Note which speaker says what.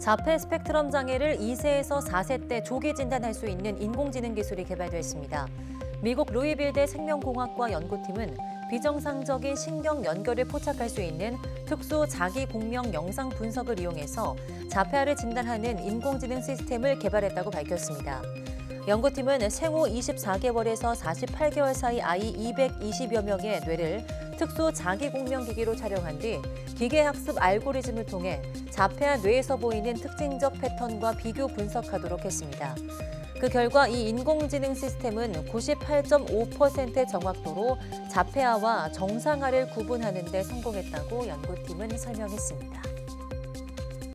Speaker 1: 자폐 스펙트럼 장애를 2세에서 4세 때 조기 진단할 수 있는 인공지능 기술이 개발됐습니다. 미국 루이빌대 생명공학과 연구팀은 비정상적인 신경 연결을 포착할 수 있는 특수 자기 공명 영상 분석을 이용해서 자폐아를 진단하는 인공지능 시스템을 개발했다고 밝혔습니다. 연구팀은 생후 24개월에서 48개월 사이 아이 220여 명의 뇌를 특수 자기 공명 기기로 촬영한 뒤 기계 학습 알고리즘을 통해 자폐아 뇌에서 보이는 특징적 패턴과 비교 분석하도록 했습니다. 그 결과 이 인공지능 시스템은 98.5%의 정확도로 자폐아와 정상아를 구분하는 데 성공했다고 연구팀은 설명했습니다.